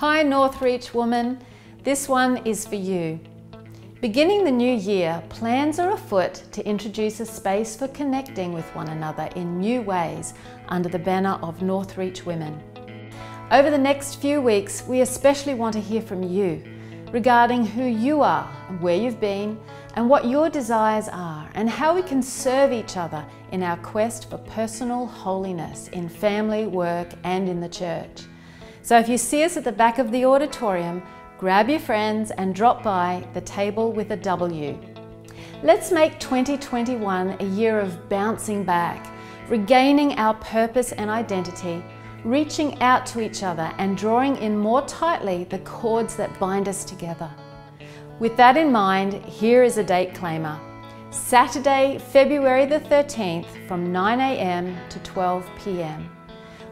Hi Northreach woman, this one is for you. Beginning the new year, plans are afoot to introduce a space for connecting with one another in new ways under the banner of Northreach Women. Over the next few weeks, we especially want to hear from you regarding who you are and where you've been and what your desires are and how we can serve each other in our quest for personal holiness in family, work and in the church. So if you see us at the back of the auditorium, grab your friends and drop by the table with a W. Let's make 2021 a year of bouncing back, regaining our purpose and identity, reaching out to each other and drawing in more tightly the cords that bind us together. With that in mind, here is a date claimer. Saturday, February the 13th from 9am to 12pm.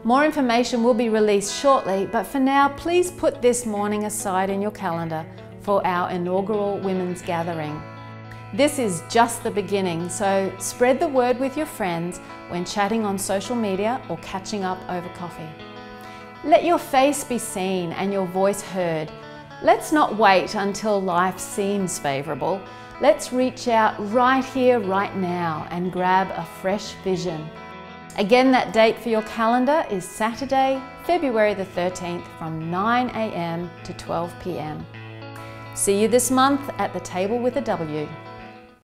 More information will be released shortly, but for now, please put this morning aside in your calendar for our inaugural Women's Gathering. This is just the beginning, so spread the word with your friends when chatting on social media or catching up over coffee. Let your face be seen and your voice heard. Let's not wait until life seems favourable. Let's reach out right here, right now and grab a fresh vision. Again, that date for your calendar is Saturday, February the 13th from 9am to 12pm. See you this month at the table with a W.